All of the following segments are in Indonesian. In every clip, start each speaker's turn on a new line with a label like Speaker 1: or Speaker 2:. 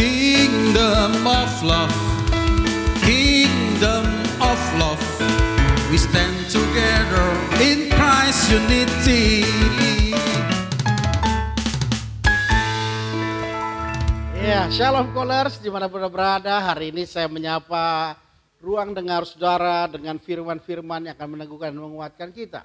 Speaker 1: Kingdom of love, kingdom of love. We stand together in Christ unity.
Speaker 2: Ya, Shalom Callers, di mana pun berada, hari ini saya menyapa ruang dengar saudara dengan firman-firman yang akan meneguhkan dan menguatkan kita.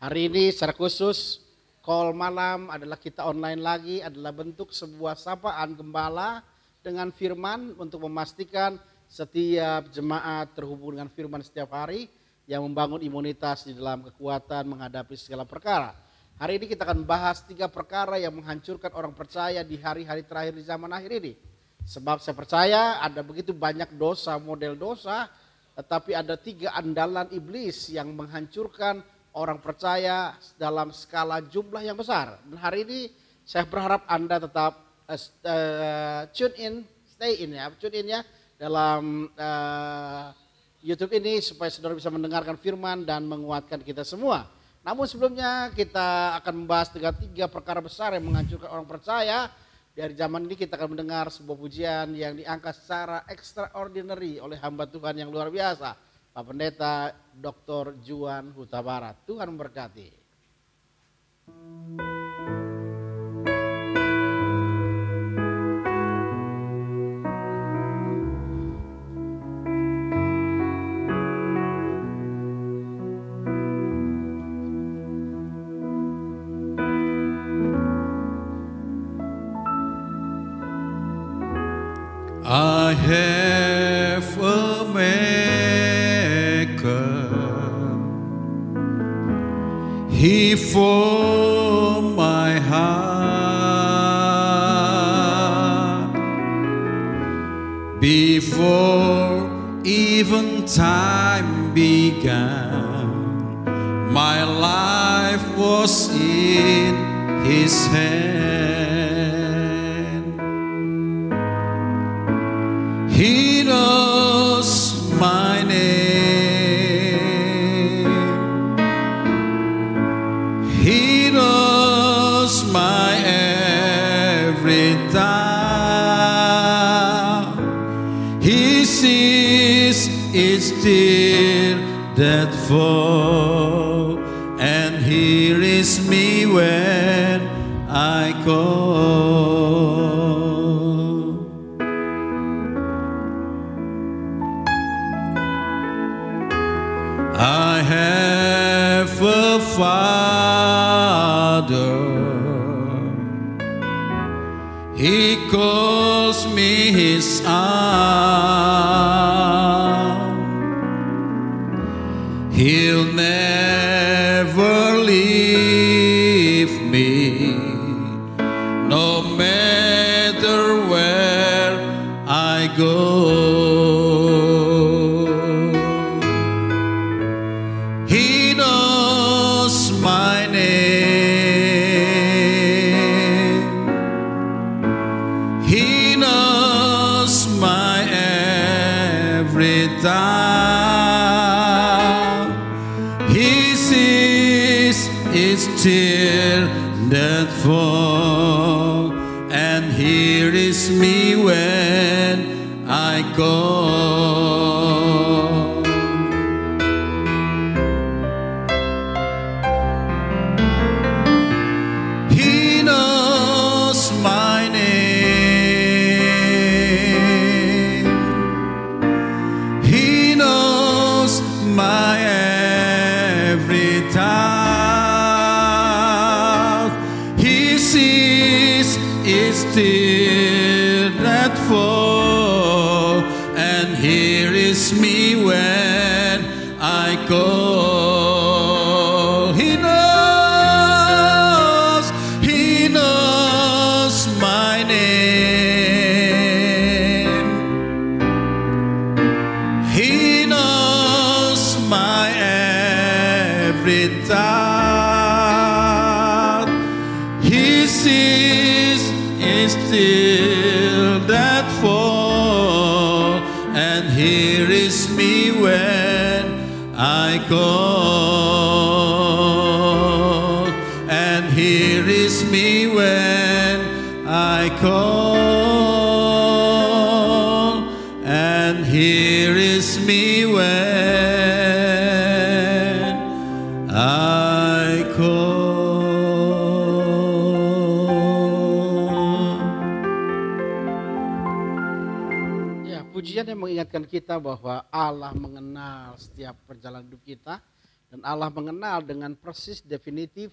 Speaker 2: Hari ini secara khusus, call malam adalah kita online lagi, adalah bentuk sebuah sapaan gembala dengan firman untuk memastikan setiap jemaat terhubung dengan firman setiap hari yang membangun imunitas di dalam kekuatan menghadapi segala perkara. Hari ini kita akan bahas tiga perkara yang menghancurkan orang percaya di hari-hari terakhir di zaman akhir ini. Sebab saya percaya ada begitu banyak dosa, model dosa, tetapi ada tiga andalan iblis yang menghancurkan orang percaya dalam skala jumlah yang besar. Dan hari ini saya berharap Anda tetap uh, tune in, stay in ya, tune in ya dalam uh, YouTube ini supaya saudara bisa mendengarkan firman dan menguatkan kita semua. Namun sebelumnya kita akan membahas tiga, tiga perkara besar yang menghancurkan orang percaya. Dari zaman ini kita akan mendengar sebuah pujian yang diangkat secara extraordinary oleh hamba Tuhan yang luar biasa. Pak Pendeta Dr. Juan Huta Barat. Tuhan memberkati.
Speaker 1: I have a maker. He formed my heart before even time began. My life was in His hand. And hears me when I call. Every. He sees tear that fall, and hears me when I call. name.
Speaker 2: Kita bahwa Allah mengenal setiap perjalanan hidup kita dan Allah mengenal dengan persis definitif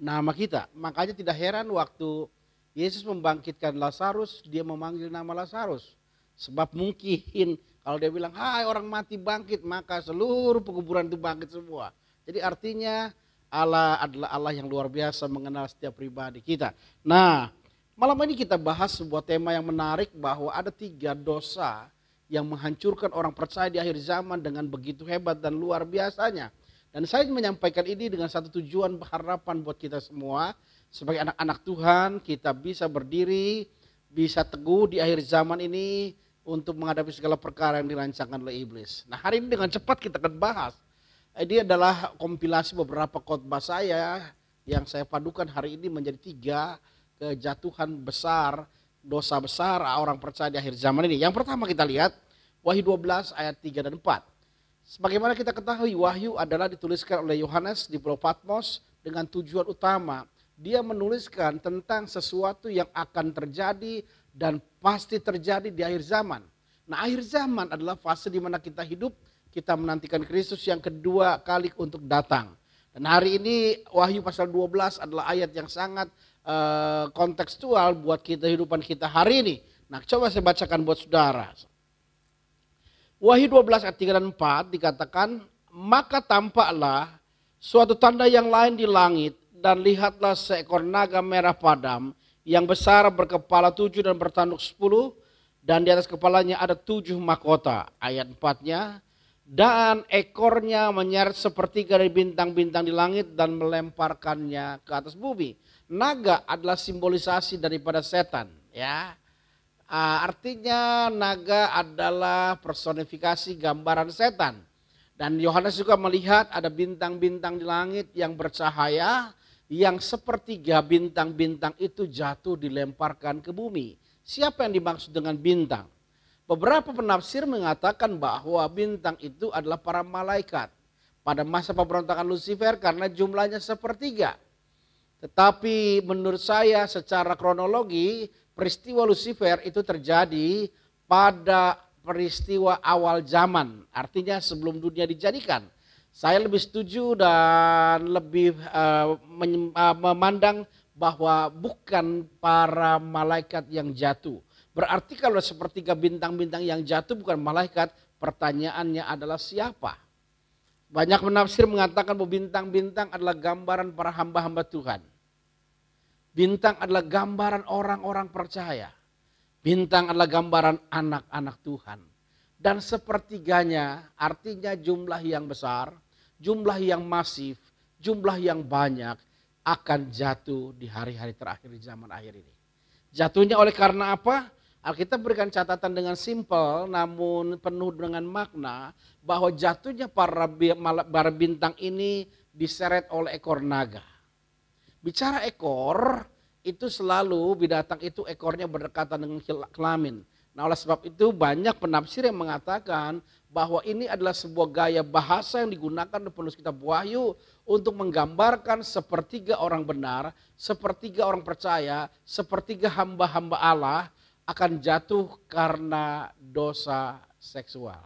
Speaker 2: nama kita. Makanya tidak heran waktu Yesus membangkitkan Lazarus, dia memanggil nama Lazarus. Sebab mungkin kalau dia bilang, hai orang mati bangkit, maka seluruh pekuburan itu bangkit semua. Jadi artinya Allah adalah Allah yang luar biasa mengenal setiap pribadi kita. Nah, malam ini kita bahas sebuah tema yang menarik bahwa ada tiga dosa yang menghancurkan orang percaya di akhir zaman dengan begitu hebat dan luar biasanya. Dan saya menyampaikan ini dengan satu tujuan harapan buat kita semua. Sebagai anak-anak Tuhan kita bisa berdiri, bisa teguh di akhir zaman ini untuk menghadapi segala perkara yang dirancangkan oleh iblis. Nah hari ini dengan cepat kita akan bahas. Ini adalah kompilasi beberapa khotbah saya yang saya padukan hari ini menjadi tiga kejatuhan besar, dosa besar orang percaya di akhir zaman ini. Yang pertama kita lihat Wahyu 12 ayat 3 dan 4. Sebagaimana kita ketahui Wahyu adalah dituliskan oleh Yohanes di Pulau Patmos dengan tujuan utama. Dia menuliskan tentang sesuatu yang akan terjadi dan pasti terjadi di akhir zaman. Nah akhir zaman adalah fase di mana kita hidup, kita menantikan Kristus yang kedua kali untuk datang. Dan hari ini Wahyu pasal 12 adalah ayat yang sangat uh, kontekstual buat kita kehidupan kita hari ini. Nah coba saya bacakan buat saudara. Wahyu 12 ayat 3 dan 4 dikatakan, maka tampaklah suatu tanda yang lain di langit dan lihatlah seekor naga merah padam yang besar berkepala tujuh dan bertanduk sepuluh dan di atas kepalanya ada tujuh mahkota. Ayat empatnya, dan ekornya menyeret seperti dari bintang-bintang di langit dan melemparkannya ke atas bumi. Naga adalah simbolisasi daripada setan, ya. Uh, artinya naga adalah personifikasi gambaran setan. Dan Yohanes juga melihat ada bintang-bintang di langit yang bercahaya, yang sepertiga bintang-bintang itu jatuh dilemparkan ke bumi. Siapa yang dimaksud dengan bintang? Beberapa penafsir mengatakan bahwa bintang itu adalah para malaikat. Pada masa pemberontakan Lucifer karena jumlahnya sepertiga. Tetapi menurut saya secara kronologi peristiwa Lucifer itu terjadi pada peristiwa awal zaman, artinya sebelum dunia dijadikan. Saya lebih setuju dan lebih uh, memandang bahwa bukan para malaikat yang jatuh. Berarti kalau sepertiga bintang-bintang yang jatuh bukan malaikat, pertanyaannya adalah siapa? Banyak penafsir mengatakan bahwa bintang-bintang adalah gambaran para hamba-hamba Tuhan. Bintang adalah gambaran orang-orang percaya. Bintang adalah gambaran anak-anak Tuhan. Dan sepertiganya artinya jumlah yang besar, jumlah yang masif, jumlah yang banyak akan jatuh di hari-hari terakhir di zaman akhir ini. Jatuhnya oleh karena apa? Alkitab berikan catatan dengan simpel namun penuh dengan makna bahwa jatuhnya para, bintang ini diseret oleh ekor naga. Bicara ekor, itu selalu binatang itu ekornya berdekatan dengan kelamin. Nah oleh sebab itu banyak penafsir yang mengatakan bahwa ini adalah sebuah gaya bahasa yang digunakan oleh penulis kitab Wahyu untuk menggambarkan sepertiga orang benar, sepertiga orang percaya, sepertiga hamba-hamba Allah akan jatuh karena dosa seksual.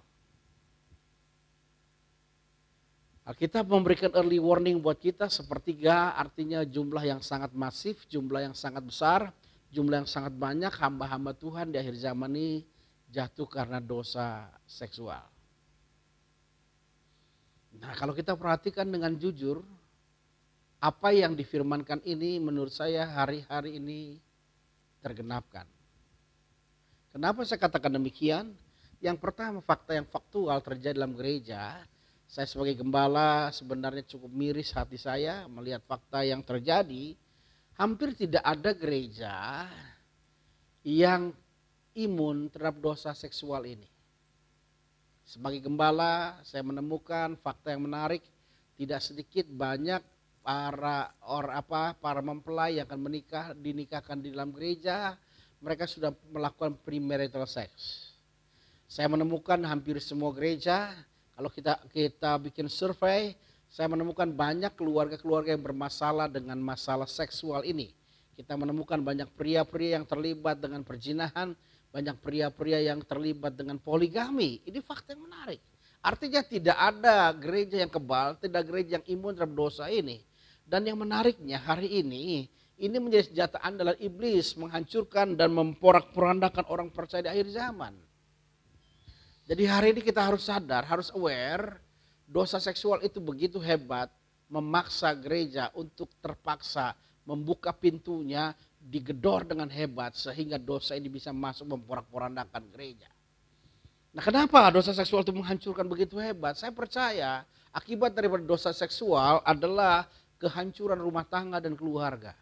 Speaker 2: Alkitab memberikan early warning buat kita sepertiga artinya jumlah yang sangat masif, jumlah yang sangat besar, jumlah yang sangat banyak hamba-hamba Tuhan di akhir zaman ini jatuh karena dosa seksual. Nah kalau kita perhatikan dengan jujur, apa yang difirmankan ini menurut saya hari-hari ini tergenapkan. Kenapa saya katakan demikian? Yang pertama fakta yang faktual terjadi dalam gereja saya sebagai gembala sebenarnya cukup miris hati saya melihat fakta yang terjadi. Hampir tidak ada gereja yang imun terhadap dosa seksual ini. Sebagai gembala saya menemukan fakta yang menarik tidak sedikit banyak para or apa para mempelai yang akan menikah dinikahkan di dalam gereja mereka sudah melakukan premarital sex. Saya menemukan hampir semua gereja kalau kita kita bikin survei saya menemukan banyak keluarga-keluarga yang bermasalah dengan masalah seksual ini. Kita menemukan banyak pria-pria yang terlibat dengan perjinahan, banyak pria-pria yang terlibat dengan poligami. Ini fakta yang menarik. Artinya tidak ada gereja yang kebal, tidak gereja yang imun terhadap dosa ini. Dan yang menariknya hari ini, ini menjadi senjata andalan iblis menghancurkan dan memporak-porandakan orang percaya di akhir zaman. Jadi hari ini kita harus sadar, harus aware, dosa seksual itu begitu hebat, memaksa gereja untuk terpaksa membuka pintunya, digedor dengan hebat sehingga dosa ini bisa masuk memporak-porandakan gereja. Nah kenapa dosa seksual itu menghancurkan begitu hebat? Saya percaya akibat daripada dosa seksual adalah kehancuran rumah tangga dan keluarga.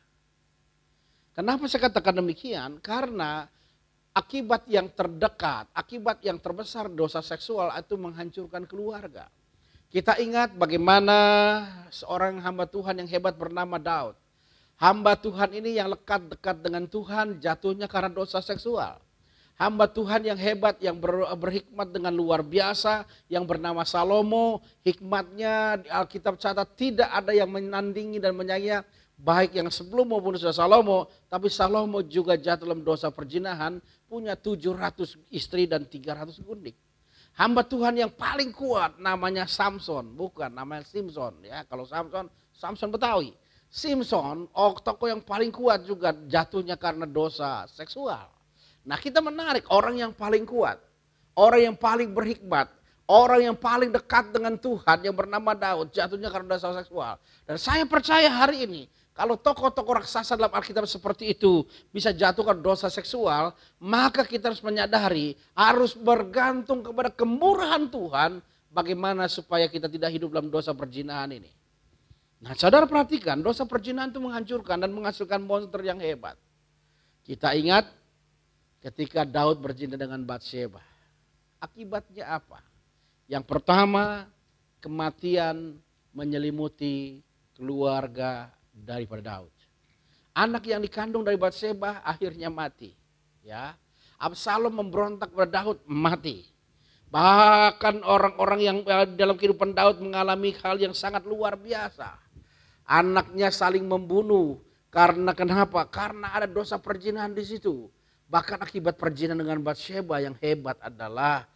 Speaker 2: Kenapa saya katakan demikian? Karena akibat yang terdekat, akibat yang terbesar dosa seksual itu menghancurkan keluarga. Kita ingat bagaimana seorang hamba Tuhan yang hebat bernama Daud. Hamba Tuhan ini yang lekat dekat dengan Tuhan jatuhnya karena dosa seksual. Hamba Tuhan yang hebat, yang ber, berhikmat dengan luar biasa, yang bernama Salomo, hikmatnya di Alkitab catat tidak ada yang menandingi dan menyanyi baik yang sebelum maupun sudah Salomo, tapi Salomo juga jatuh dalam dosa perjinahan, punya 700 istri dan 300 gundik. Hamba Tuhan yang paling kuat namanya Samson, bukan namanya Simpson ya. Kalau Samson, Samson Betawi. Simpson, oh, tokoh yang paling kuat juga jatuhnya karena dosa seksual. Nah kita menarik orang yang paling kuat, orang yang paling berhikmat, orang yang paling dekat dengan Tuhan yang bernama Daud jatuhnya karena dosa seksual. Dan saya percaya hari ini kalau tokoh-tokoh raksasa dalam Alkitab seperti itu bisa jatuhkan dosa seksual, maka kita harus menyadari, harus bergantung kepada kemurahan Tuhan, bagaimana supaya kita tidak hidup dalam dosa perjinahan ini. Nah saudara perhatikan, dosa perjinahan itu menghancurkan dan menghasilkan monster yang hebat. Kita ingat ketika Daud berzina dengan Bathsheba. Akibatnya apa? Yang pertama, kematian menyelimuti keluarga daripada Daud. Anak yang dikandung dari Batseba akhirnya mati. Ya, Absalom memberontak kepada Daud mati. Bahkan orang-orang yang eh, dalam kehidupan Daud mengalami hal yang sangat luar biasa. Anaknya saling membunuh karena kenapa? Karena ada dosa perjinahan di situ. Bahkan akibat perjinahan dengan Batseba yang hebat adalah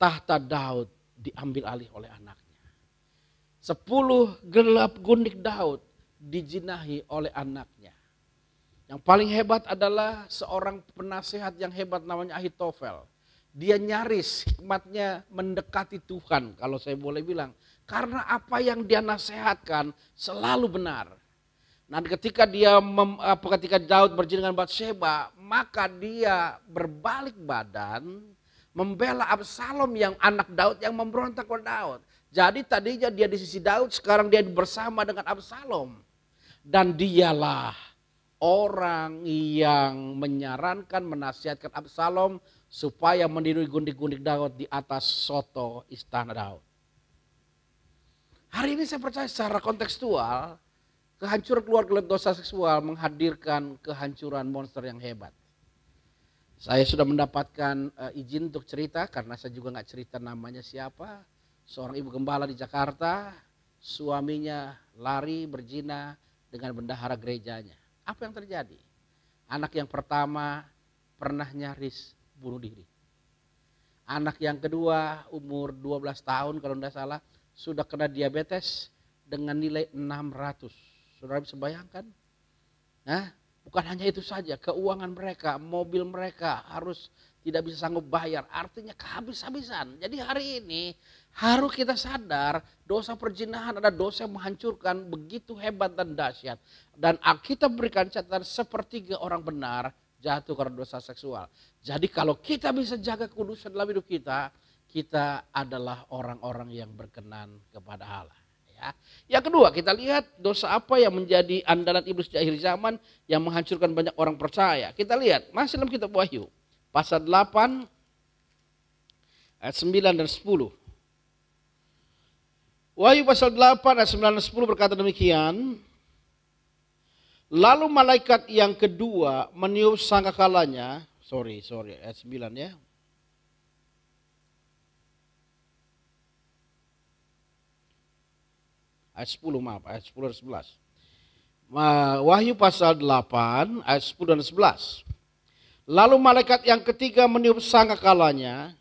Speaker 2: tahta Daud diambil alih oleh anak. Sepuluh gelap gundik Daud dijinahi oleh anaknya. Yang paling hebat adalah seorang penasehat yang hebat namanya Ahitofel. Dia nyaris hikmatnya mendekati Tuhan kalau saya boleh bilang. Karena apa yang dia nasihatkan selalu benar. Nah ketika dia mem, ketika Daud berjina dengan Bathsheba, maka dia berbalik badan membela Absalom yang anak Daud yang memberontak kepada Daud. Jadi tadinya dia di sisi Daud, sekarang dia bersama dengan Absalom. Dan dialah orang yang menyarankan, menasihatkan Absalom supaya meniru gundik-gundik Daud di atas soto istana Daud. Hari ini saya percaya secara kontekstual, kehancuran keluarga dosa seksual menghadirkan kehancuran monster yang hebat. Saya sudah mendapatkan uh, izin untuk cerita karena saya juga nggak cerita namanya siapa seorang ibu gembala di Jakarta, suaminya lari berzina dengan bendahara gerejanya. Apa yang terjadi? Anak yang pertama pernah nyaris bunuh diri. Anak yang kedua umur 12 tahun kalau tidak salah sudah kena diabetes dengan nilai 600. Saudara bisa bayangkan? Nah, bukan hanya itu saja, keuangan mereka, mobil mereka harus tidak bisa sanggup bayar. Artinya kehabis-habisan. Jadi hari ini harus kita sadar dosa perjinahan adalah dosa yang menghancurkan begitu hebat dan dahsyat. Dan kita berikan catatan sepertiga orang benar jatuh karena dosa seksual. Jadi kalau kita bisa jaga kudusan dalam hidup kita, kita adalah orang-orang yang berkenan kepada Allah. Ya. Yang kedua kita lihat dosa apa yang menjadi andalan iblis di akhir zaman yang menghancurkan banyak orang percaya. Kita lihat masih dalam kitab Wahyu pasal 8 ayat 9 dan 10. Wahyu pasal 8 ayat 9 dan 10 berkata demikian. Lalu malaikat yang kedua meniup sangkakalanya, sorry, sorry, ayat 9 ya. ayat 10 maaf, ayat 10 dan 11. Wahyu pasal 8 ayat 10 dan 11. Lalu malaikat yang ketiga meniup sangkakalanya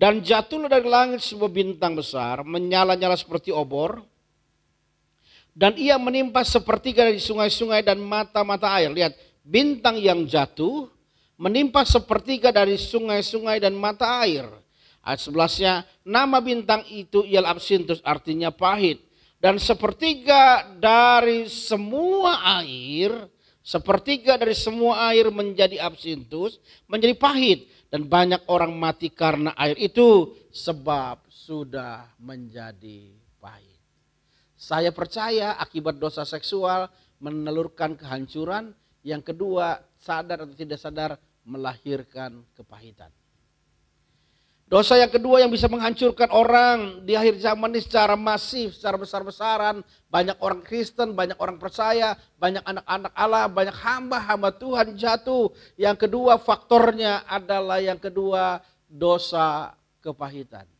Speaker 2: dan jatuhlah dari langit sebuah bintang besar menyala-nyala seperti obor dan ia menimpa sepertiga dari sungai-sungai dan mata-mata air. Lihat, bintang yang jatuh menimpa sepertiga dari sungai-sungai dan mata air. Ayat sebelasnya, nama bintang itu ialah absintus artinya pahit. Dan sepertiga dari semua air, sepertiga dari semua air menjadi absintus, menjadi pahit. Dan banyak orang mati karena air itu sebab sudah menjadi pahit. Saya percaya akibat dosa seksual menelurkan kehancuran. Yang kedua, sadar atau tidak sadar melahirkan kepahitan. Dosa yang kedua yang bisa menghancurkan orang di akhir zaman ini secara masif, secara besar-besaran. Banyak orang Kristen, banyak orang percaya, banyak anak-anak Allah, banyak hamba-hamba Tuhan jatuh. Yang kedua faktornya adalah yang kedua dosa kepahitan.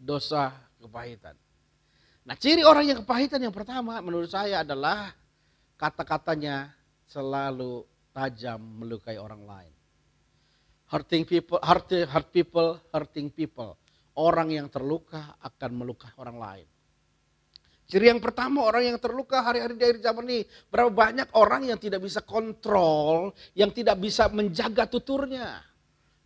Speaker 2: Dosa kepahitan. Nah ciri orang yang kepahitan yang pertama menurut saya adalah kata-katanya selalu tajam melukai orang lain. Hurting people, hurt, hurt people, hurting people. Orang yang terluka akan melukai orang lain. Ciri yang pertama orang yang terluka hari-hari di akhir zaman ini. Berapa banyak orang yang tidak bisa kontrol, yang tidak bisa menjaga tuturnya.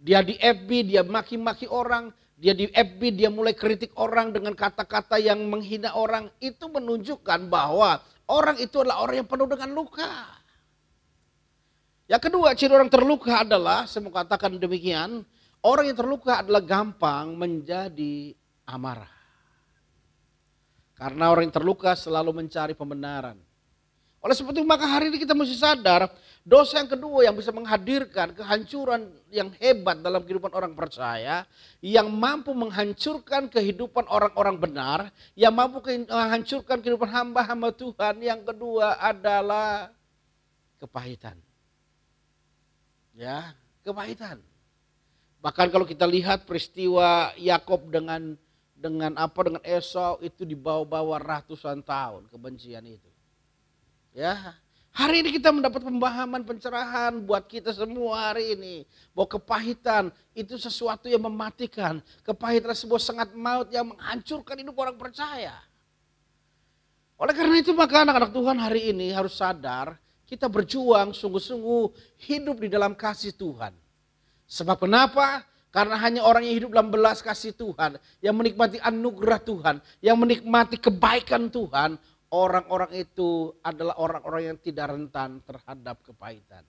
Speaker 2: Dia di FB, dia maki-maki orang, dia di FB dia mulai kritik orang dengan kata-kata yang menghina orang. Itu menunjukkan bahwa orang itu adalah orang yang penuh dengan luka. Yang kedua ciri orang terluka adalah, saya mau katakan demikian, orang yang terluka adalah gampang menjadi amarah. Karena orang yang terluka selalu mencari pembenaran. Oleh sebab itu maka hari ini kita mesti sadar dosa yang kedua yang bisa menghadirkan kehancuran yang hebat dalam kehidupan orang percaya. Yang mampu menghancurkan kehidupan orang-orang benar. Yang mampu menghancurkan kehidupan hamba-hamba Tuhan. Yang kedua adalah kepahitan. Ya, kepahitan. Bahkan kalau kita lihat peristiwa Yakob dengan dengan apa dengan Esau itu dibawa-bawa ratusan tahun kebencian itu. Ya, hari ini kita mendapat pemahaman pencerahan buat kita semua hari ini. Bahwa kepahitan itu sesuatu yang mematikan. Kepahitan sebuah sangat maut yang menghancurkan hidup orang percaya. Oleh karena itu maka anak-anak Tuhan hari ini harus sadar kita berjuang sungguh-sungguh hidup di dalam kasih Tuhan. Sebab kenapa? Karena hanya orang yang hidup dalam belas kasih Tuhan, yang menikmati anugerah Tuhan, yang menikmati kebaikan Tuhan, orang-orang itu adalah orang-orang yang tidak rentan terhadap kepahitan.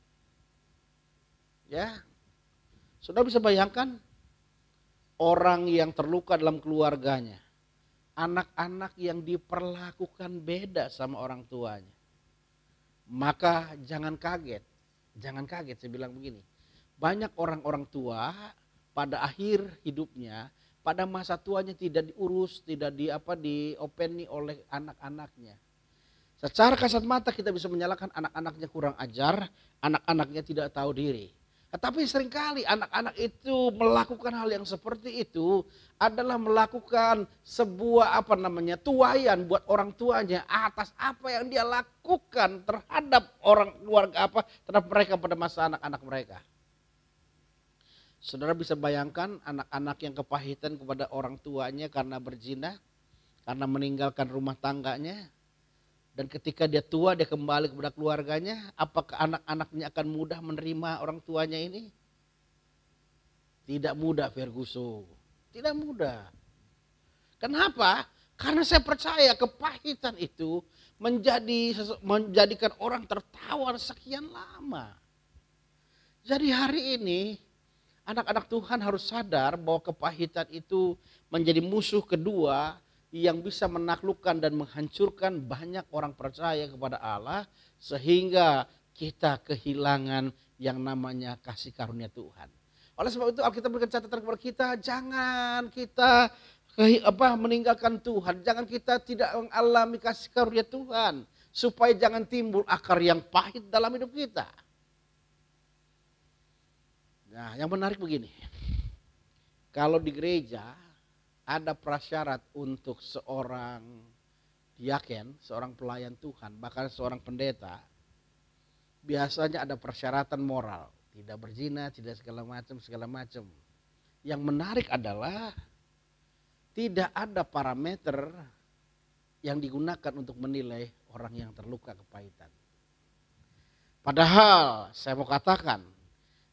Speaker 2: Ya, sudah bisa bayangkan orang yang terluka dalam keluarganya, anak-anak yang diperlakukan beda sama orang tuanya. Maka jangan kaget, jangan kaget saya bilang begini. Banyak orang-orang tua pada akhir hidupnya pada masa tuanya tidak diurus, tidak di apa diopeni oleh anak-anaknya. Secara kasat mata kita bisa menyalahkan anak-anaknya kurang ajar, anak-anaknya tidak tahu diri. Tetapi sering kali anak-anak itu melakukan hal yang seperti itu adalah melakukan sebuah apa namanya tuayan buat orang tuanya atas apa yang dia lakukan terhadap orang keluarga apa terhadap mereka pada masa anak-anak mereka. Saudara bisa bayangkan anak-anak yang kepahitan kepada orang tuanya karena berzina, karena meninggalkan rumah tangganya. Dan ketika dia tua, dia kembali kepada keluarganya, apakah anak-anaknya akan mudah menerima orang tuanya ini? Tidak mudah Ferguson, tidak mudah. Kenapa? Karena saya percaya kepahitan itu menjadi menjadikan orang tertawa sekian lama. Jadi hari ini anak-anak Tuhan harus sadar bahwa kepahitan itu menjadi musuh kedua yang bisa menaklukkan dan menghancurkan banyak orang percaya kepada Allah sehingga kita kehilangan yang namanya kasih karunia Tuhan. Oleh sebab itu Alkitab berikan catatan kepada kita, jangan kita apa meninggalkan Tuhan, jangan kita tidak mengalami kasih karunia Tuhan supaya jangan timbul akar yang pahit dalam hidup kita. Nah, yang menarik begini. Kalau di gereja, ada prasyarat untuk seorang diaken, seorang pelayan Tuhan, bahkan seorang pendeta, biasanya ada persyaratan moral, tidak berzina, tidak segala macam, segala macam. Yang menarik adalah tidak ada parameter yang digunakan untuk menilai orang yang terluka kepahitan. Padahal saya mau katakan,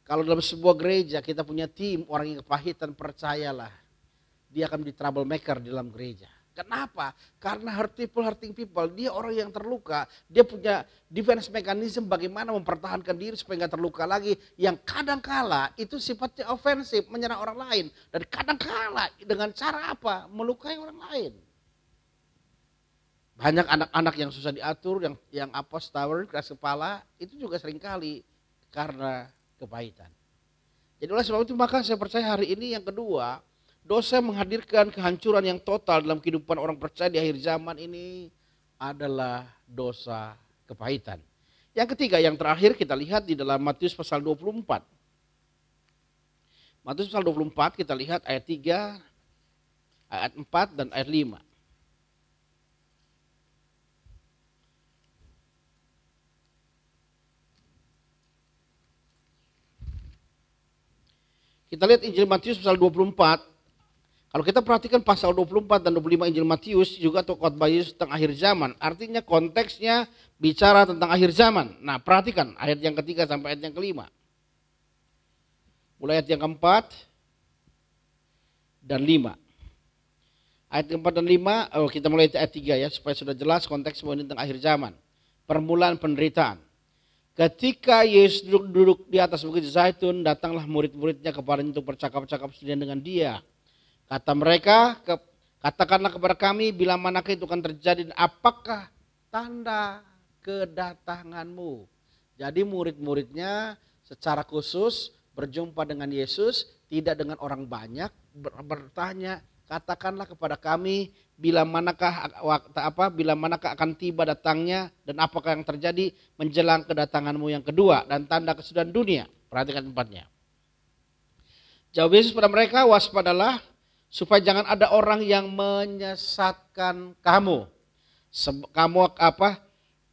Speaker 2: kalau dalam sebuah gereja kita punya tim orang yang kepahitan percayalah dia akan menjadi troublemaker di dalam gereja. Kenapa? Karena hurt people, hurting people, dia orang yang terluka, dia punya defense mechanism bagaimana mempertahankan diri supaya nggak terluka lagi. Yang kadang kala itu sifatnya ofensif, menyerang orang lain. Dan kadang kala dengan cara apa? Melukai orang lain. Banyak anak-anak yang susah diatur, yang yang apos tower, keras kepala, itu juga sering kali karena kepahitan. Jadi oleh sebab itu maka saya percaya hari ini yang kedua, Dosa menghadirkan kehancuran yang total dalam kehidupan orang percaya di akhir zaman ini adalah dosa kepahitan. Yang ketiga, yang terakhir kita lihat di dalam Matius pasal 24. Matius pasal 24 kita lihat ayat 3, ayat 4 dan ayat 5. Kita lihat Injil Matius pasal 24 kalau kita perhatikan pasal 24 dan 25 Injil Matius juga atau khotbah Yesus tentang akhir zaman. Artinya konteksnya bicara tentang akhir zaman. Nah perhatikan ayat yang ketiga sampai ayat yang kelima. Mulai ayat yang keempat dan lima. Ayat keempat dan lima, oh kita mulai ayat tiga ya supaya sudah jelas konteks ini tentang akhir zaman. Permulaan penderitaan. Ketika Yesus duduk-duduk di atas bukit Zaitun, datanglah murid-muridnya kepadanya untuk bercakap-cakap sendirian dengan dia Kata mereka, katakanlah kepada kami bila manakah itu akan terjadi apakah tanda kedatanganmu. Jadi murid-muridnya secara khusus berjumpa dengan Yesus, tidak dengan orang banyak, bertanya, katakanlah kepada kami bila manakah apa bila manakah akan tiba datangnya dan apakah yang terjadi menjelang kedatanganmu yang kedua dan tanda kesudahan dunia. Perhatikan tempatnya. Jawab Yesus pada mereka, waspadalah supaya jangan ada orang yang menyesatkan kamu. Sebab kamu apa?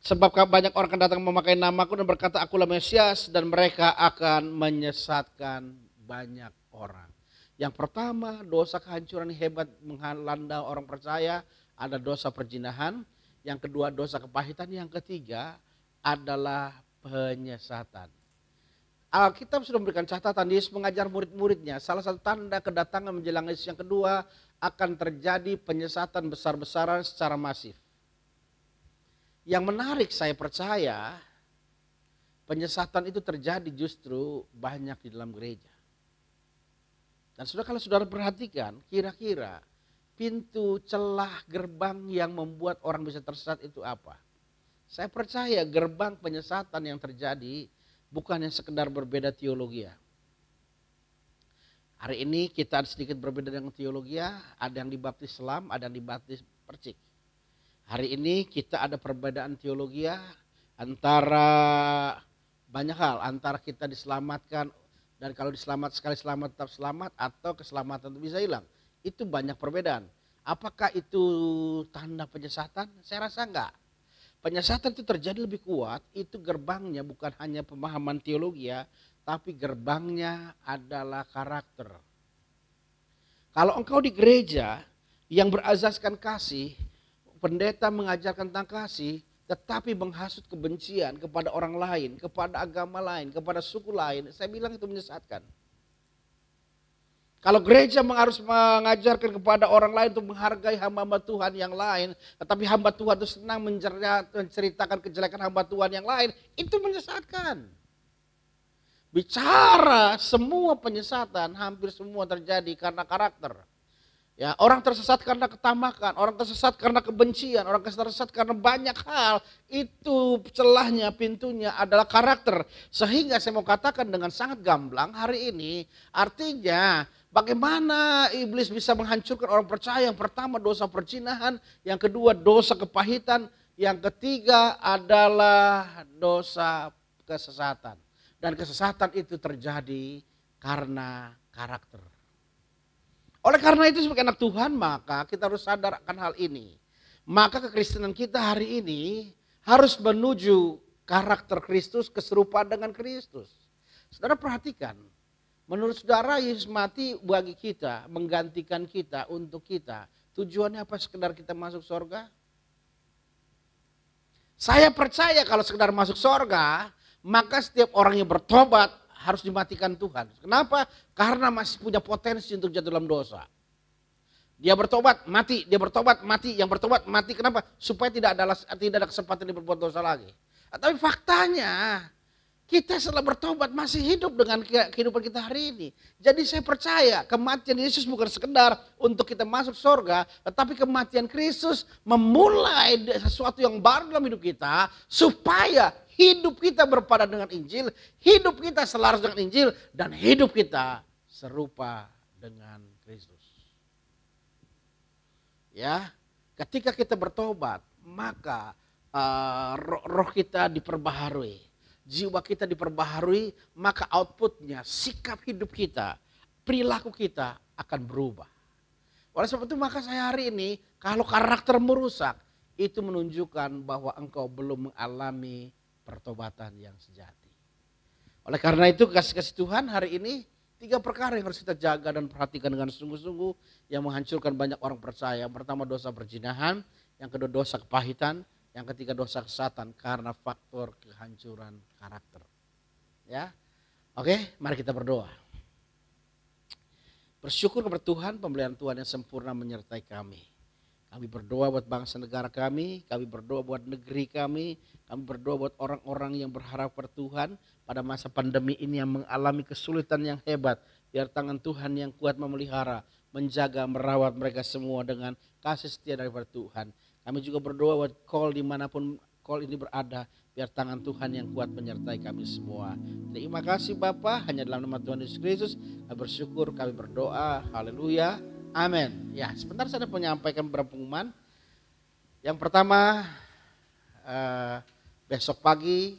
Speaker 2: Sebab banyak orang akan datang memakai namaku dan berkata akulah Mesias dan mereka akan menyesatkan banyak orang. Yang pertama dosa kehancuran hebat menghalanda orang percaya ada dosa perjinahan. Yang kedua dosa kepahitan. Yang ketiga adalah penyesatan. Alkitab sudah memberikan catatan Yesus mengajar murid-muridnya. Salah satu tanda kedatangan menjelang Yesus yang kedua akan terjadi penyesatan besar-besaran secara masif. Yang menarik saya percaya penyesatan itu terjadi justru banyak di dalam gereja. Dan sudah kalau saudara perhatikan kira-kira pintu celah gerbang yang membuat orang bisa tersesat itu apa? Saya percaya gerbang penyesatan yang terjadi bukan yang sekedar berbeda teologi ya. Hari ini kita sedikit berbeda dengan teologi ya, ada yang dibaptis selam, ada yang dibaptis percik. Hari ini kita ada perbedaan teologi ya antara banyak hal, antara kita diselamatkan dan kalau diselamat sekali selamat tetap selamat atau keselamatan itu bisa hilang. Itu banyak perbedaan. Apakah itu tanda penyesatan? Saya rasa enggak. Penyesatan itu terjadi lebih kuat, itu gerbangnya bukan hanya pemahaman teologi ya, tapi gerbangnya adalah karakter. Kalau engkau di gereja yang berazaskan kasih, pendeta mengajarkan tentang kasih, tetapi menghasut kebencian kepada orang lain, kepada agama lain, kepada suku lain, saya bilang itu menyesatkan. Kalau gereja harus mengajarkan kepada orang lain untuk menghargai hamba-hamba Tuhan yang lain, tetapi hamba Tuhan itu senang menceritakan kejelekan hamba Tuhan yang lain, itu menyesatkan. Bicara semua penyesatan hampir semua terjadi karena karakter. Ya, orang tersesat karena ketamakan, orang tersesat karena kebencian, orang tersesat karena banyak hal. Itu celahnya, pintunya adalah karakter. Sehingga saya mau katakan dengan sangat gamblang hari ini, artinya Bagaimana iblis bisa menghancurkan orang percaya? Yang pertama dosa percinahan, yang kedua dosa kepahitan, yang ketiga adalah dosa kesesatan. Dan kesesatan itu terjadi karena karakter. Oleh karena itu sebagai anak Tuhan maka kita harus sadar akan hal ini. Maka kekristenan kita hari ini harus menuju karakter Kristus keserupaan dengan Kristus. Saudara perhatikan, menurut saudara Yesus mati bagi kita, menggantikan kita untuk kita. Tujuannya apa sekedar kita masuk surga? Saya percaya kalau sekedar masuk surga, maka setiap orang yang bertobat harus dimatikan Tuhan. Kenapa? Karena masih punya potensi untuk jatuh dalam dosa. Dia bertobat, mati. Dia bertobat, mati. Yang bertobat, mati. Kenapa? Supaya tidak ada tidak ada kesempatan dia berbuat dosa lagi. Tapi faktanya, kita setelah bertobat masih hidup dengan kehidupan kita hari ini. Jadi saya percaya kematian Yesus bukan sekedar untuk kita masuk surga, tetapi kematian Kristus memulai sesuatu yang baru dalam hidup kita supaya hidup kita berpadan dengan Injil, hidup kita selaras dengan Injil, dan hidup kita serupa dengan Kristus. Ya, ketika kita bertobat, maka uh, roh, roh kita diperbaharui, jiwa kita diperbaharui, maka outputnya, sikap hidup kita, perilaku kita akan berubah. Oleh sebab itu maka saya hari ini, kalau karakter merusak, itu menunjukkan bahwa engkau belum mengalami pertobatan yang sejati. Oleh karena itu kasih-kasih Tuhan hari ini tiga perkara yang harus kita jaga dan perhatikan dengan sungguh-sungguh yang menghancurkan banyak orang percaya. Yang pertama dosa perjinahan, yang kedua dosa kepahitan, yang ketiga dosa kesatan karena faktor kehancuran karakter. Ya. Oke, mari kita berdoa. Bersyukur kepada Tuhan, pembelian Tuhan yang sempurna menyertai kami. Kami berdoa buat bangsa negara kami, kami berdoa buat negeri kami, kami berdoa buat orang-orang yang berharap pada Tuhan pada masa pandemi ini yang mengalami kesulitan yang hebat. Biar tangan Tuhan yang kuat memelihara, menjaga, merawat mereka semua dengan kasih setia daripada Tuhan. Kami juga berdoa buat call di mana pun call ini berada, biar tangan Tuhan yang kuat menyertai kami semua. Terima kasih Bapak, hanya dalam nama Tuhan Yesus Kristus kami bersyukur, kami berdoa, haleluya. Amin. Ya, sebentar saya menyampaikan beberapa pengumuman. Yang pertama, uh, besok pagi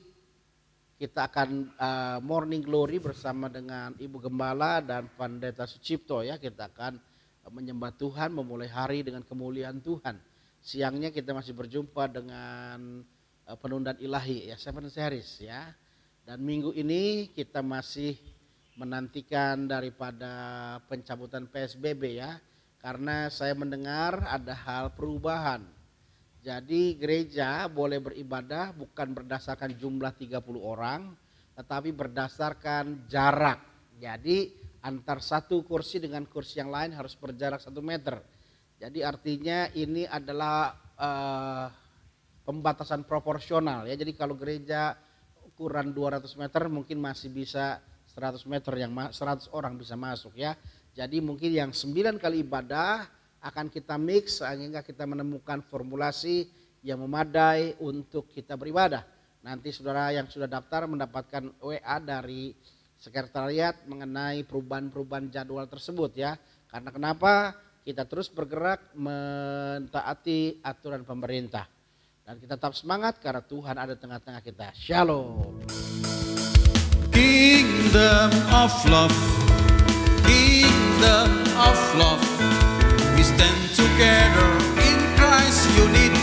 Speaker 2: kita akan uh, morning glory bersama dengan Ibu Gembala dan Pandeta Sucipto ya. Kita akan menyembah Tuhan, memulai hari dengan kemuliaan Tuhan. Siangnya kita masih berjumpa dengan uh, penundaan ilahi ya, Seven Series ya. Dan minggu ini kita masih menantikan daripada pencabutan PSBB ya. Karena saya mendengar ada hal perubahan. Jadi gereja boleh beribadah bukan berdasarkan jumlah 30 orang, tetapi berdasarkan jarak. Jadi antar satu kursi dengan kursi yang lain harus berjarak satu meter. Jadi artinya ini adalah uh, pembatasan proporsional ya. Jadi kalau gereja ukuran 200 meter mungkin masih bisa 100 meter yang 100 orang bisa masuk ya. Jadi mungkin yang 9 kali ibadah akan kita mix sehingga kita menemukan formulasi yang memadai untuk kita beribadah. Nanti saudara yang sudah daftar mendapatkan WA dari sekretariat mengenai perubahan-perubahan jadwal tersebut ya. Karena kenapa? Kita terus bergerak mentaati aturan pemerintah. Dan kita tetap semangat karena Tuhan ada tengah-tengah kita. Shalom.
Speaker 1: Kingdom of love, kingdom of love. We stand together in Christ unity.